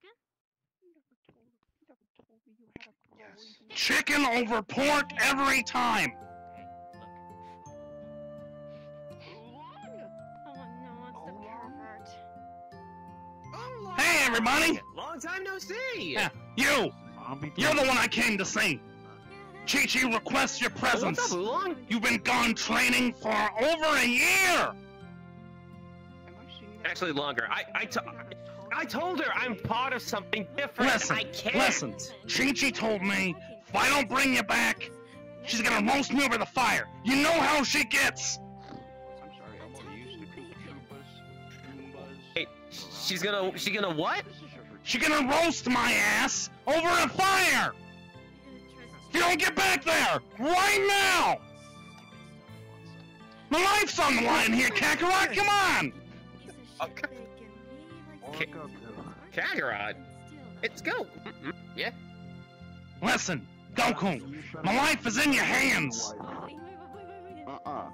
Chicken? You never told, you never told me you had a yes. Chicken over pork every time! Hey, everybody! Long time no see! Yeah, you! You're the one I came to see! Chi-Chi requests your presence! Up, You've been gone training for over a year! Actually, longer. I, I, I told her I'm part of something different. Listen, I can't. listen. Chi Chi told me if I don't bring you back, she's gonna roast me over the fire. You know how she gets. I'm sorry, I'm only used to Koopa Troopas, Goombas. Hey, she's gonna she's gonna what? This is your first She's gonna roast my ass over a fire. If you don't get back there right now, my life's on the line here, Kakarot. Come on. Okay. Or Kakarot. It's go. Mm-mm. Yeah. Listen, Goku. My life is in your hands. Uh-uh.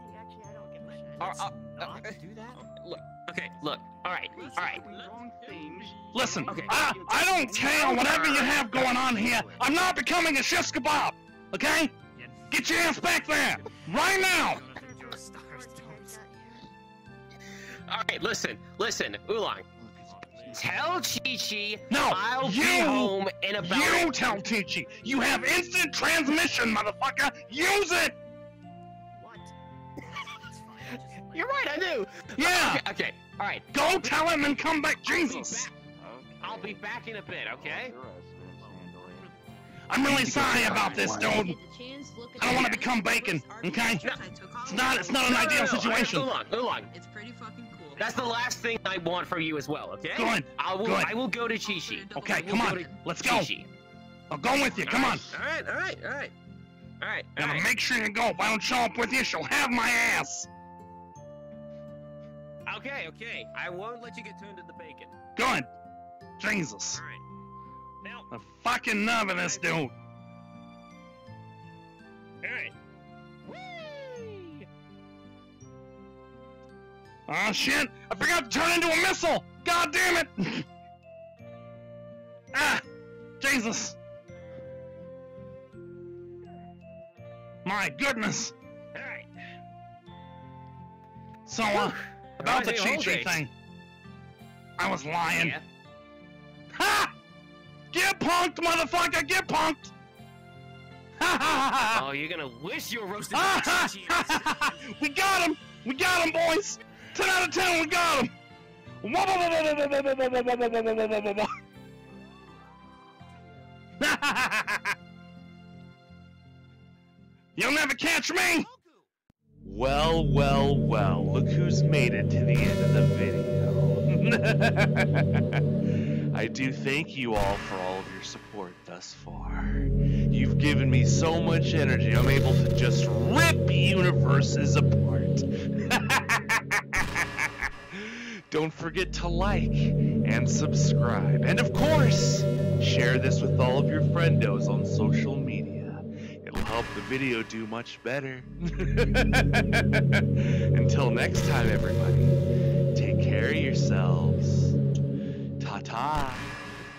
Uh, uh, uh, do that? look. Okay. Look. All right. All right. Listen, Okay. I, I don't care whatever you have going on here. I'm not becoming a shish kebab. Okay? Get your ass back there right now. All right. Listen. Listen. Oolong. Tell Chi Chi No, I'll you, be home in about. you tell Chi-Chi. You have instant transmission, motherfucker. Use it. What? You're right. I do. Yeah. Okay. Okay. All right. Go tell him and come back, Jesus. I'll be back in a bit. Okay. I'm really sorry about this, dude. I don't want to become bacon. Okay? No. It's not. It's not an No, no, ideal no, no. situation. Oolong. Oolong. It's pretty fucking cool. That's the last thing I want from you as well. Okay. Good. I will. Good. I will go to Chi Chi. Okay, come on. to Let's go. Chi-Chi. I'll go with you. Come on. All right. All right. All right. All right. All Now right. make sure you go. If I don't show up with you, she'll have my ass. Okay. Okay. I won't let you get turned into the bacon. Good. Jesus. All right. Now. The fucking nerve of this dude. Oh shit! I forgot to turn into a missile! God damn it! ah! Jesus! My goodness! All right. So, uh, about the Chi-Chi thing. I was lying. Yeah. Ha! Get punked, motherfucker! Get punked! Ha ha ha ha! Oh, you're gonna wish you were roasted Ah, we got him! We got him, boys! 10 out of 10, we got him! You'll never catch me! Well, well, well, look who's made it to the end of the video. I do thank you all for all of your support thus far. You've given me so much energy, I'm able to just rip universes apart. Don't forget to like and subscribe. And of course, share this with all of your friendos on social media. It'll help the video do much better. Until next time, everybody, take care of yourselves. Ta ta.